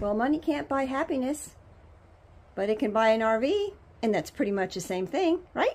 Well, money can't buy happiness, but it can buy an RV, and that's pretty much the same thing, right?